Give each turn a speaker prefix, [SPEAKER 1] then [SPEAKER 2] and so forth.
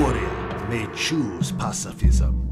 [SPEAKER 1] warrior may choose pacifism.